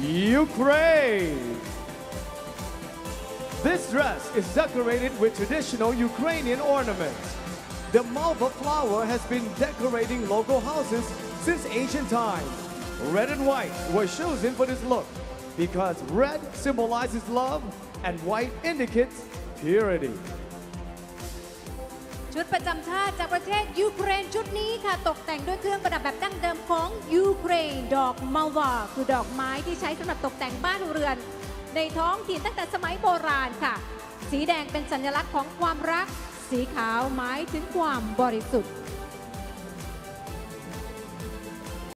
Ukraine. This dress is decorated with traditional Ukrainian ornaments. The Malva flower has been decorating local houses since ancient times. Red and white were chosen for this look because red symbolizes love and white indicates purity. ชุดประจำชาติจากประเทศยูเครนชุดนี้ค่ะ ตกแต่งด้วยเครื่องประดับแบบดั้งเดิมของยูเครน ดอกมาวาคือดอกไม้ที่ใช้สำหรับตกแต่งบ้านเรือน ในท้องถิ่นตั้งแต่สมัยโบราณค่ะ สีแดงเป็นสัญลักษณ์ของความรัก สีขาวหมายถึงความบริสุทธิ์